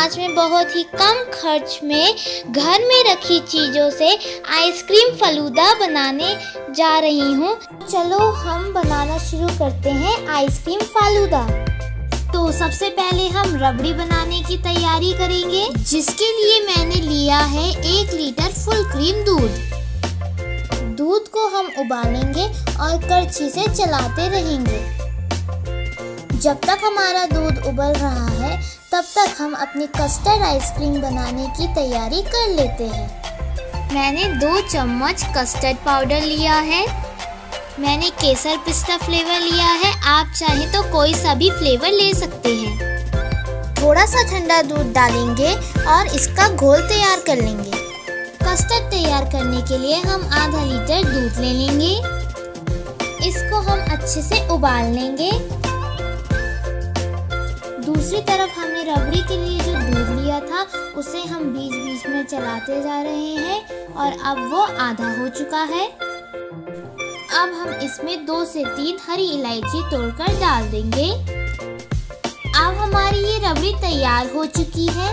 आज मैं बहुत ही कम खर्च में घर में रखी चीज़ों से आइसक्रीम फलूदा बनाने जा रही हूँ। चलो हम बनाना शुरू करते हैं आइसक्रीम फालूदा। तो सबसे पहले हम रबड़ी बनाने की तैयारी करेंगे, जिसके लिए मैंने लिया है एक लीटर फुल क्रीम दूध। दूध को हम उबालेंगे और करछी से चलाते रहेंगे। जब तक हमारा दूध उबल रहा है, तब तक हम अपनी कस्टर्ड आइसक्रीम बनाने की तैयारी कर लेते हैं। मैंने दो चम्मच कस्टर्ड पाउडर लिया है। मैंने केसर पिस्ता फ्लेवर लिया है। आप चाहें तो कोई सा भी फ्लेवर ले सकते हैं। थोड़ा सा ठंडा दूध डालेंगे और इसका घोल तैयार कर लेंगे। कस्टर्ड तैयार करने के लिए हम आधा लीटर दूध ले लेंगे। इसको हम अच्छे से उबाल लेंगे। दूसरी तरफ़ हमने रबड़ी के लिए जो दूध लिया था, उसे हम बीच बीच में चलाते जा रहे हैं और अब वो आधा हो चुका है। अब हम इसमें दो से तीन हरी इलायची तोड़कर डाल देंगे। अब हमारी ये रबड़ी तैयार हो चुकी है।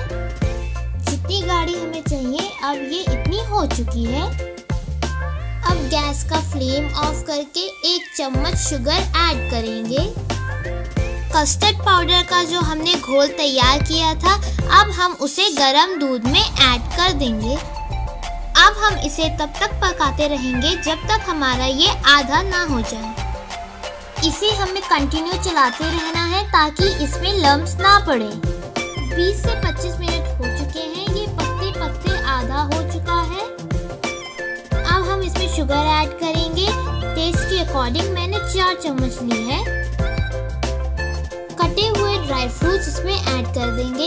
जितनी गाढ़ी हमें चाहिए, अब ये इतनी हो चुकी है। अब गैस का फ्लेम ऑफ़ करके एक चम्मच शुगर ऐड करेंगे। कस्टर्ड पाउडर का जो हमने घोल तैयार किया था, अब हम उसे गरम दूध में ऐड कर देंगे। अब हम इसे तब तक पकाते रहेंगे जब तक हमारा ये आधा ना हो जाए। इसे हमें कंटिन्यू चलाते रहना है ताकि इसमें लम्स ना पड़े। 20 से 25 मिनट हो चुके हैं, ये पकते पकते आधा हो चुका है। अब हम इसमें शुगर ऐड करेंगे। टेस्ट के अकॉर्डिंग मैंने चार चम्मच ली है। कटे हुए ड्राई फ्रूट्स इसमें ऐड कर देंगे।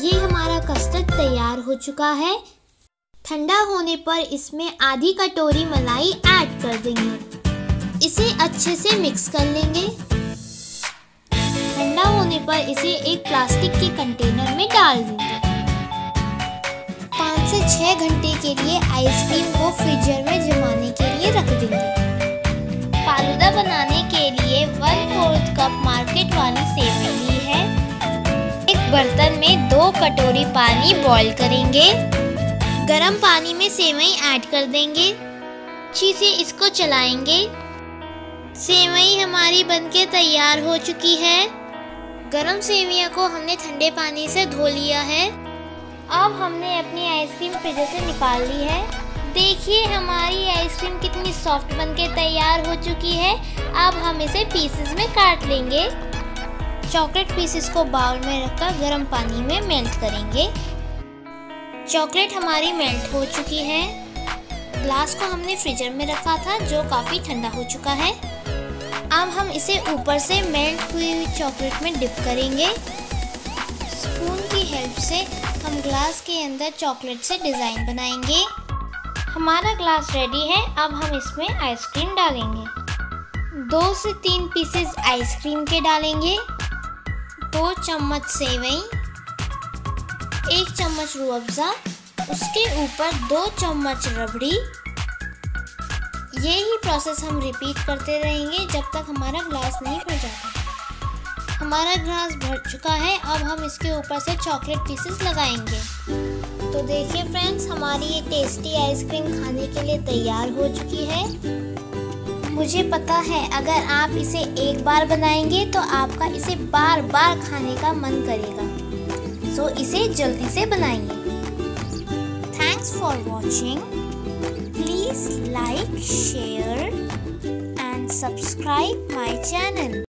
ये हमारा कस्टर्ड तैयार हो चुका है। ठंडा होने पर इसमें आधी कटोरी मलाई ऐड कर देंगे। इसे अच्छे से मिक्स कर लेंगे। ठंडा होने पर इसे एक प्लास्टिक के कंटेनर में डाल देंगे। पाँच से छः घंटे के लिए आइसक्रीम को फ्रीजर में जमाने के लिए रख देंगे। फालूदा बनाने के लिए वन फोर्थ कप बर्तन में दो कटोरी पानी बॉईल करेंगे। गरम पानी में सेवई ऐड कर देंगे। अच्छी से इसको चलाएँगे। सेवई हमारी बनके तैयार हो चुकी है। गरम सेवियाँ को हमने ठंडे पानी से धो लिया है। अब हमने अपनी आइसक्रीम फ्रिज से निकाल ली है। देखिए, हमारी आइसक्रीम कितनी सॉफ्ट बनके तैयार हो चुकी है। अब हम इसे पीसेस में काट लेंगे। चॉकलेट पीसेस को बाउल में रखकर गर्म पानी में मेल्ट करेंगे। चॉकलेट हमारी मेल्ट हो चुकी है। ग्लास को हमने फ्रीजर में रखा था, जो काफ़ी ठंडा हो चुका है। अब हम इसे ऊपर से मेल्ट हुई हुई चॉकलेट में डिप करेंगे। स्पून की हेल्प से हम ग्लास के अंदर चॉकलेट से डिज़ाइन बनाएँगे। हमारा ग्लास रेडी है, अब हम इसमें आइसक्रीम डालेंगे। दो से तीन पीसेस आइसक्रीम के डालेंगे। दो चम्मच सेवई, एक चम्मच रू अफ़ज़ा, उसके ऊपर दो चम्मच रबड़ी। यही प्रोसेस हम रिपीट करते रहेंगे जब तक हमारा ग्लास नहीं भर जाता। हमारा ग्लास भर चुका है, अब हम इसके ऊपर से चॉकलेट पीसेस लगाएँगे। तो देखिए फ्रेंड्स हमारी ये टेस्टी आइसक्रीम खाने के लिए तैयार हो चुकी है। मुझे पता है, अगर आप इसे एक बार बनाएँगे तो आपका इसे बार बार खाने का मन करेगा। सो इसे जल्दी से बनाइए। Thanks for watching please like share and subscribe my channel